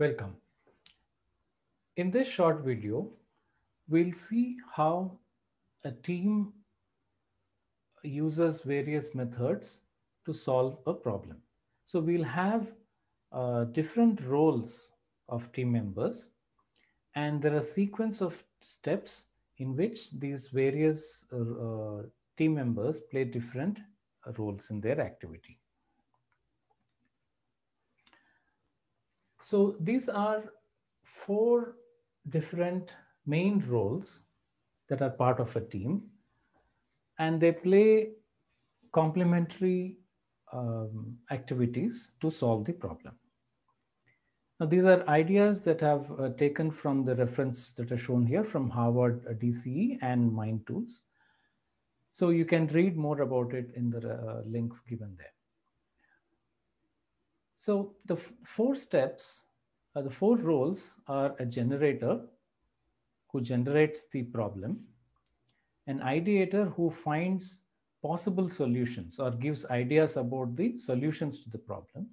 Welcome. In this short video, we'll see how a team uses various methods to solve a problem. So we'll have uh, different roles of team members and there are sequence of steps in which these various uh, team members play different roles in their activity. So these are four different main roles that are part of a team and they play complementary um, activities to solve the problem. Now, these are ideas that have uh, taken from the reference that are shown here from Harvard uh, DCE and Mind Tools. So you can read more about it in the uh, links given there. So the four steps, uh, the four roles are a generator who generates the problem, an ideator who finds possible solutions or gives ideas about the solutions to the problem,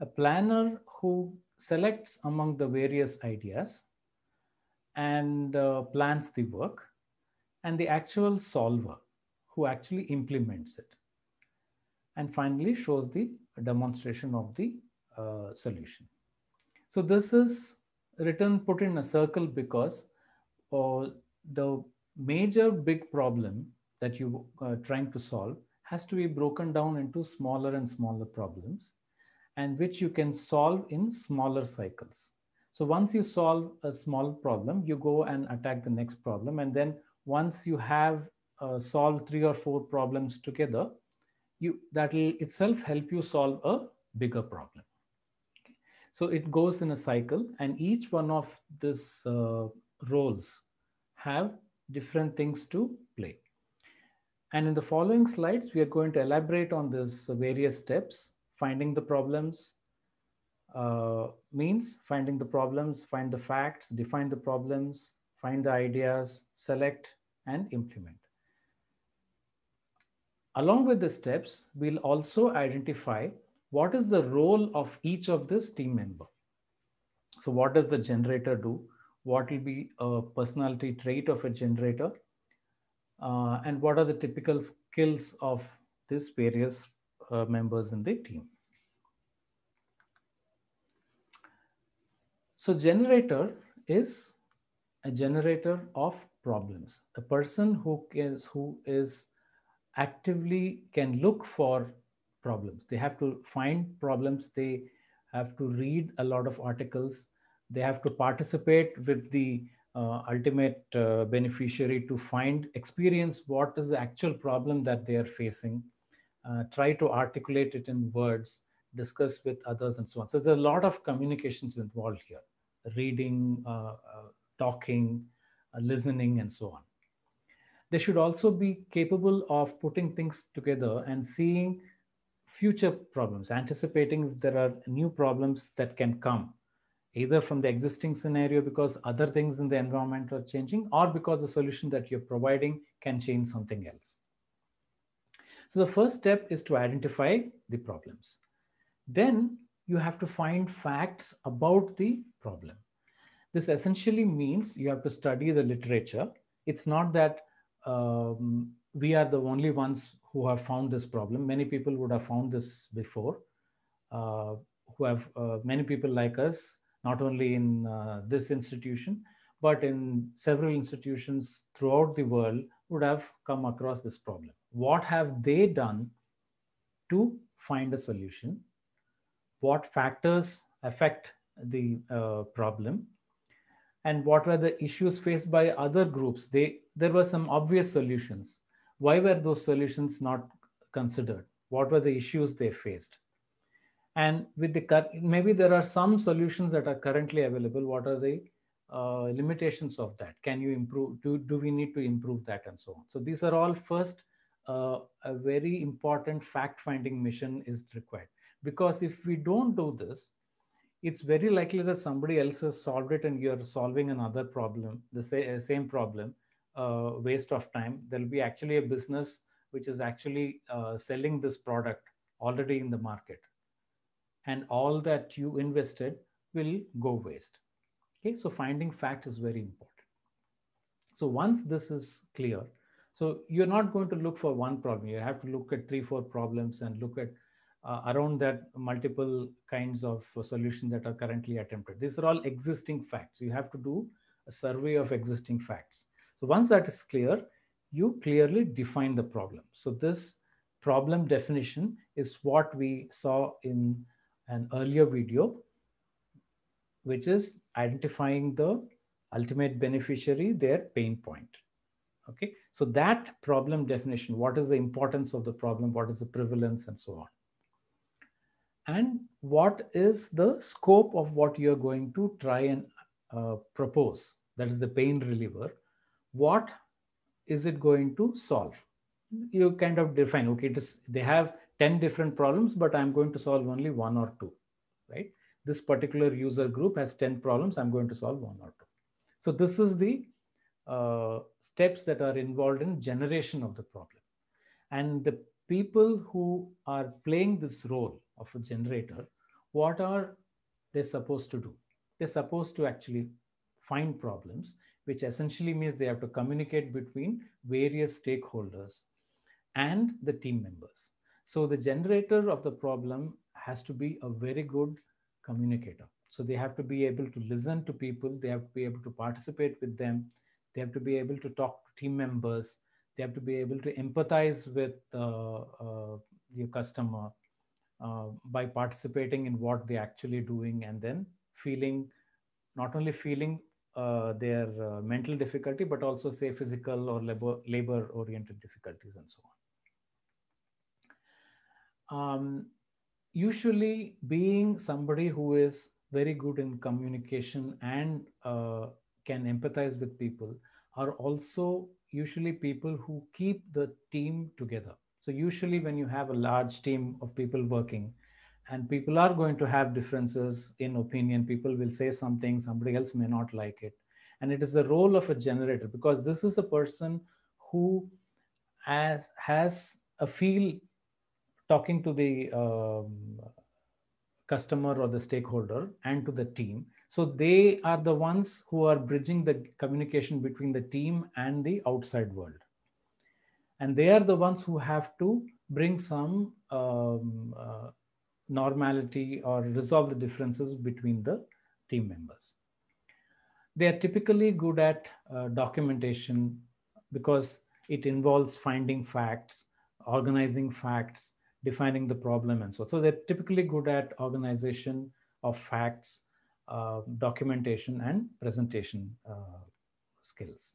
a planner who selects among the various ideas and uh, plans the work, and the actual solver who actually implements it. And finally shows the demonstration of the uh, solution. So this is written, put in a circle because uh, the major big problem that you are uh, trying to solve has to be broken down into smaller and smaller problems and which you can solve in smaller cycles. So once you solve a small problem, you go and attack the next problem. And then once you have uh, solved three or four problems together, you that will itself help you solve a bigger problem. Okay. So it goes in a cycle and each one of these uh, roles have different things to play. And in the following slides, we are going to elaborate on these various steps. Finding the problems uh, means finding the problems, find the facts, define the problems, find the ideas, select and implement. Along with the steps, we'll also identify what is the role of each of this team member. So what does the generator do? What will be a personality trait of a generator? uh, and what are the typical skills of these various uh, members in the team. So generator is a generator of problems, a person who is, who is actively can look for problems. They have to find problems. They have to read a lot of articles. They have to participate with the uh, ultimate uh, beneficiary to find experience what is the actual problem that they are facing uh, try to articulate it in words discuss with others and so on so there's a lot of communications involved here reading uh, uh, talking uh, listening and so on they should also be capable of putting things together and seeing future problems anticipating if there are new problems that can come either from the existing scenario because other things in the environment are changing or because the solution that you're providing can change something else. So the first step is to identify the problems. Then you have to find facts about the problem. This essentially means you have to study the literature. It's not that um, we are the only ones who have found this problem. Many people would have found this before, uh, who have uh, many people like us not only in uh, this institution, but in several institutions throughout the world would have come across this problem. What have they done to find a solution? What factors affect the uh, problem? And what were the issues faced by other groups? They, there were some obvious solutions. Why were those solutions not considered? What were the issues they faced? and with the maybe there are some solutions that are currently available what are the uh, limitations of that can you improve do, do we need to improve that and so on so these are all first uh, a very important fact finding mission is required because if we don't do this it's very likely that somebody else has solved it and you're solving another problem the sa- same problem uh, waste of time there'll be actually a business which is actually uh, selling this product already in the market and all that you invested will go waste. Okay, so finding facts is very important. So once this is clear, so you're not going to look for one problem. You have to look at three, four problems and look at uh, around that multiple kinds of solutions that are currently attempted. These are all existing facts. You have to do a survey of existing facts. So once that is clear, you clearly define the problem. So this problem definition is what we saw in an earlier video, which is identifying the ultimate beneficiary, their pain point. Okay, so that problem definition, what is the importance of the problem, what is the prevalence and so on and what is the scope of what you're going to try and uh, propose that is the pain reliever what is it going to solve? You kind of define okay it is they have 10 different problems but i'm going to solve only one or two right? This particular user group has 10 problems i'm going to solve one or two. So this is the uh, steps that are involved in generation of the problem. And the people who are playing this role of a generator, what are they supposed to do? They're supposed to actually find problems, which essentially means they have to communicate between various stakeholders and the team members. So the generator of the problem has to be a very good communicator. So they have to be able to listen to people, they have to be able to participate with them, they have to be able to talk to team members, they have to be able to empathize with uh, uh, your customer uh, by participating in what they're actually doing and then feeling not only feeling uh, their uh, mental difficulty but also say physical or labor labor oriented difficulties and so on um, usually being somebody who is very good in communication and uh, can empathize with people are also usually people who keep the team together. So usually when you have a large team of people working and people are going to have differences in opinion, people will say something, somebody else may not like it. And it is the role of a generator because this is a person who has, has a feel talking to the um, customer or the stakeholder and to the team so they are the ones who are bridging the communication between the team and the outside world. And they are the ones who have to bring some um, uh, normality or resolve the differences between the team members. They are typically good at uh, documentation because it involves finding facts, organizing facts, defining the problem, and so on. So they're typically good at organization of facts, uh, documentation and presentation uh, skills.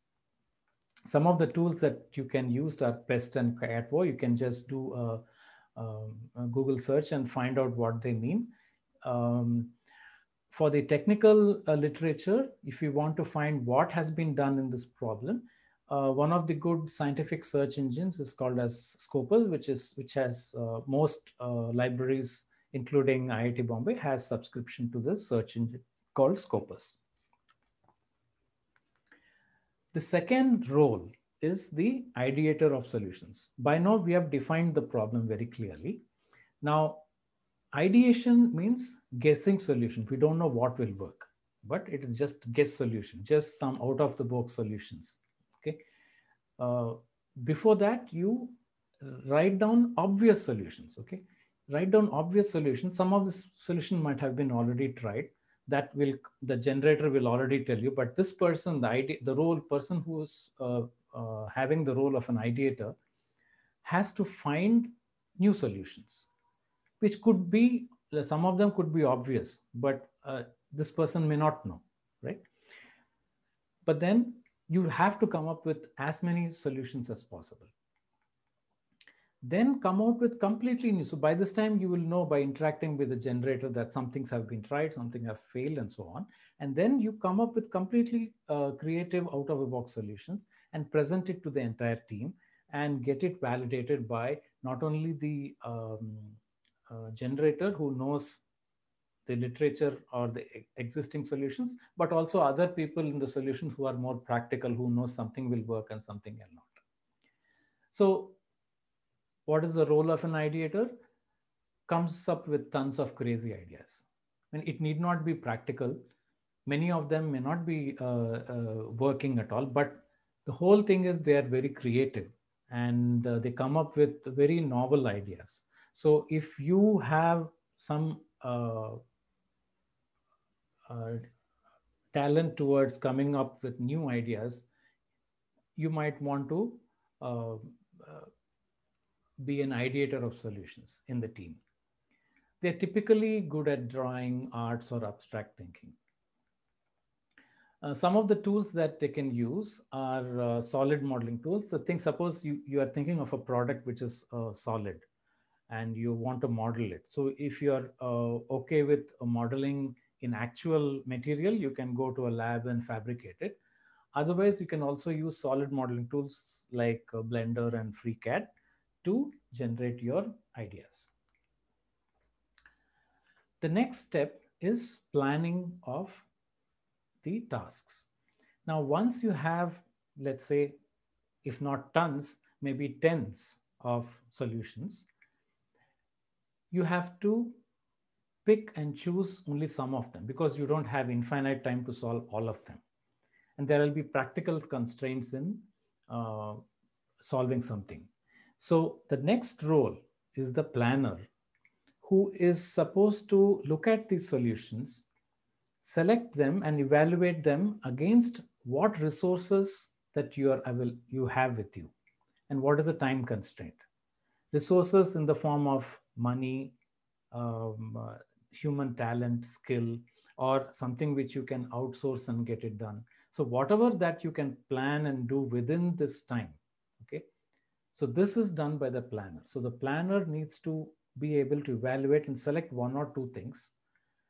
Some of the tools that you can use are PEST and CATWOE. You can just do a, um, Google search and find out what they mean. Um, for the technical uh, literature, if you want to find what has been done in this problem, uh, one of the good scientific search engines is called as Scopus, which is which has uh, most uh, libraries including IIT Bombay, has subscription to the search engine called Scopus. The second role is the ideator of solutions. By now, we have defined the problem very clearly. Now, ideation means guessing solution. We don't know what will work, but it is just guess solution, just some out of the box solutions. Okay. Uh, before that, you write down obvious solutions. Okay write down obvious solutions. Some of the solution might have been already tried. That will the generator will already tell you. But this person, the idea, the role person who's uh, uh, having the role of an ideator, has to find new solutions, which could be some of them could be obvious, but uh, this person may not know, right? But then you have to come up with as many solutions as possible then come out with completely new. So by this time, you will know by interacting with the generator that some things have been tried, something have failed, and so on. And then you come up with completely uh, creative out of the box solutions and present it to the entire team and get it validated by not only the um, uh, generator who knows the literature or the existing solutions, but also other people in the solutions who are more practical, who know something will work and something will not. So what is the role of an ideator? Comes up with tons of crazy ideas. mean, it need not be practical. Many of them may not be uh, uh, working at all, but the whole thing is they are very creative and uh, they come up with very novel ideas. So if you have some uh, uh, talent towards coming up with new ideas, you might want to uh, be an ideator of solutions in the team. They're typically good at drawing, arts, or abstract thinking. Uh, some of the tools that they can use are uh, solid modeling tools. So think, suppose you, you are thinking of a product which is uh, solid and you want to model it. So if you're uh, okay with modeling in actual material, you can go to a lab and fabricate it. Otherwise, you can also use solid modeling tools like Blender and FreeCAD to generate your ideas. The next step is planning of the tasks. Now, once you have, let's say, if not tons, maybe tens of solutions, you have to pick and choose only some of them because you don't have infinite time to solve all of them. And there will be practical constraints in uh, solving something. So the next role is the planner who is supposed to look at these solutions, select them and evaluate them against what resources that you are you have with you and what is the time constraint. Resources in the form of money, um, uh, human talent, skill, or something which you can outsource and get it done. So whatever that you can plan and do within this time, okay, so this is done by the planner. So the planner needs to be able to evaluate and select one or two things.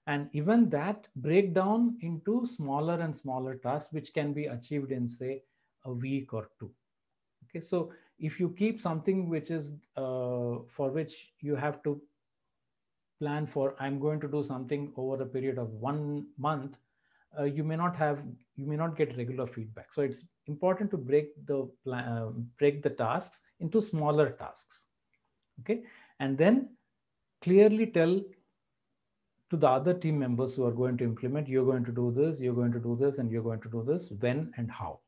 And even that break down into smaller and smaller tasks, which can be achieved in say a week or two. Okay, so if you keep something which is uh, for which you have to plan for, I'm going to do something over a period of one month, uh, you may not have you may not get regular feedback so it's important to break the plan, uh, break the tasks into smaller tasks okay and then clearly tell to the other team members who are going to implement you're going to do this you're going to do this and you're going to do this when and how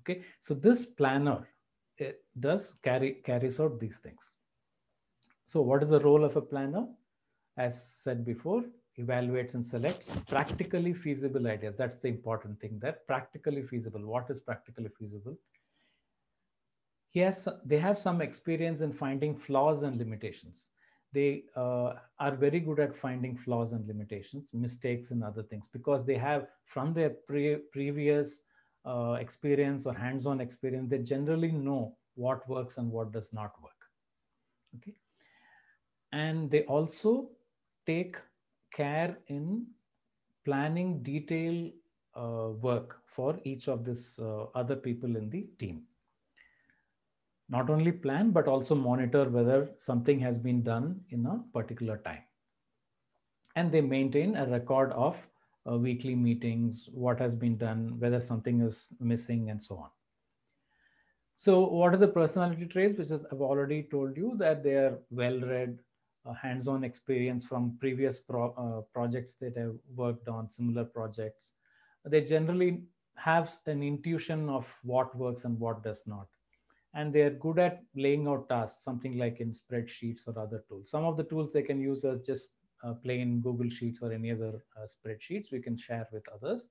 okay so this planner eh, does carry carries out these things so what is the role of a planner as said before evaluates and selects practically feasible ideas. That's the important thing there. Practically feasible. What is practically feasible? Yes, they have some experience in finding flaws and limitations. They uh, are very good at finding flaws and limitations, mistakes and other things because they have from their pre previous uh, experience or hands-on experience, they generally know what works and what does not work. Okay. And they also take care in planning detail uh, work for each of these uh, other people in the team. Not only plan, but also monitor whether something has been done in a particular time. And they maintain a record of uh, weekly meetings, what has been done, whether something is missing, and so on. So, what are the personality traits? Which is, I've already told you that they are well read, hands-on experience from previous pro uh, projects that I've worked on, similar projects. They generally have an intuition of what works and what does not. And they're good at laying out tasks, something like in spreadsheets or other tools. Some of the tools they can use as just uh, plain Google Sheets or any other uh, spreadsheets we can share with others.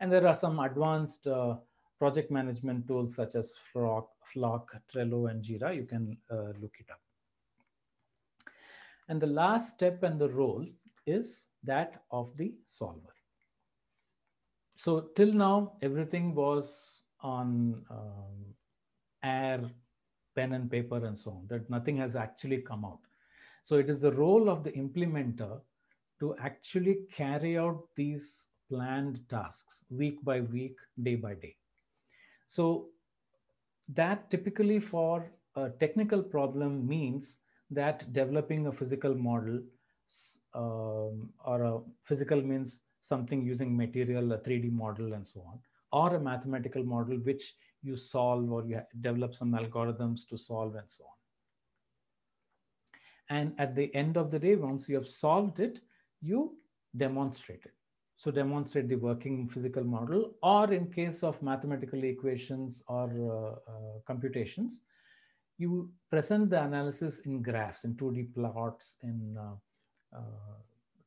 And there are some advanced uh, project management tools such as Flock, Flock, Trello, and Jira. You can uh, look it up. And the last step and the role is that of the solver. So till now, everything was on um, air, pen and paper and so on, that nothing has actually come out. So it is the role of the implementer to actually carry out these planned tasks week by week, day by day. So that typically for a technical problem means that developing a physical model um, or a physical means something using material, a 3D model, and so on, or a mathematical model which you solve or you develop some algorithms to solve and so on. And at the end of the day, once you have solved it, you demonstrate it. So demonstrate the working physical model, or in case of mathematical equations or uh, uh, computations, you present the analysis in graphs, in 2D plots, in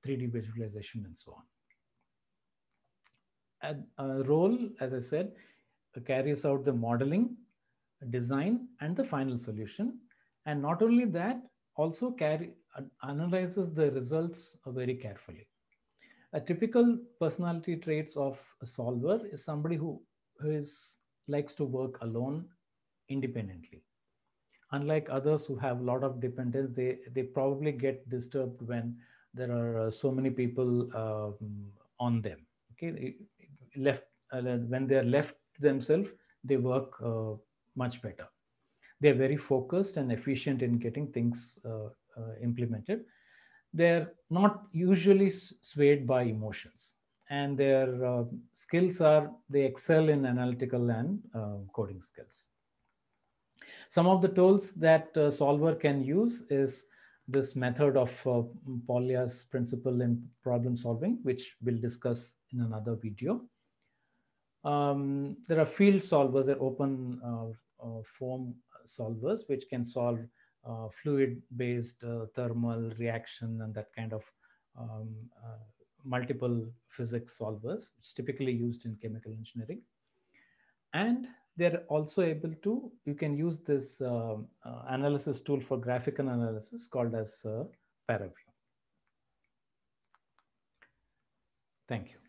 3D uh, visualization, and so on. A role, as I said, carries out the modeling, design, and the final solution. And not only that, also carry analyzes the results very carefully. A typical personality traits of a solver is somebody who, who is likes to work alone independently. Unlike others who have a lot of dependence, they, they probably get disturbed when there are uh, so many people um, on them. Okay, left uh, when they are left themselves, they work uh, much better. They're very focused and efficient in getting things uh, uh, implemented. They're not usually swayed by emotions, and their uh, skills are they excel in analytical and coding skills. Some of the tools that Solver can use is this method of uh, Polya's principle in problem solving, which we'll discuss in another video. Um, there are field solvers, that open uh, uh, FOAM solvers, which can solve uh, fluid-based uh, thermal reaction and that kind of um, uh, multiple physics solvers, which typically used in chemical engineering. And they're also able to, you can use this um, analysis tool for graphical analysis called as ParaView. Thank you.